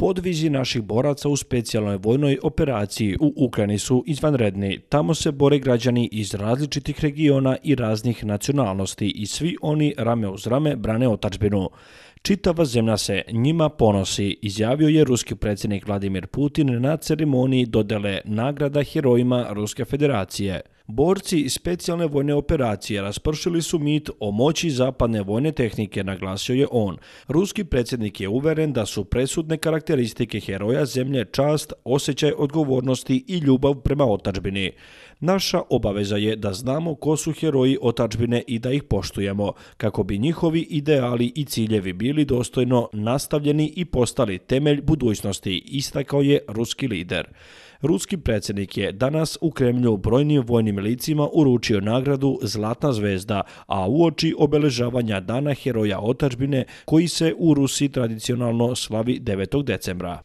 Podvizi naših boraca u specijalnoj vojnoj operaciji u Ukrajini su izvanredni. Tamo se bore građani iz različitih regiona i raznih nacionalnosti i svi oni rame uz rame brane otačbinu. Čitava zemlja se njima ponosi, izjavio je ruski predsjednik Vladimir Putin na ceremoniji dodele nagrada herojima Ruske federacije. Borci iz specijalne vojne operacije raspršili su mit o moći zapadne vojne tehnike, naglasio je on. Ruski predsjednik je uveren da su presudne karakteristike heroja zemlje čast, osjećaj odgovornosti i ljubav prema otačbini. Naša obaveza je da znamo ko su heroji otačbine i da ih poštujemo, kako bi njihovi ideali i ciljevi bili dostojno nastavljeni i postali temelj budućnosti, istakao je ruski lider. Ruski predsjednik je danas u Kremlju brojnim vojnim licima uručio nagradu Zlatna zvezda, a uoči obeležavanja Dana heroja otačbine koji se u Rusi tradicionalno slavi 9. decembra.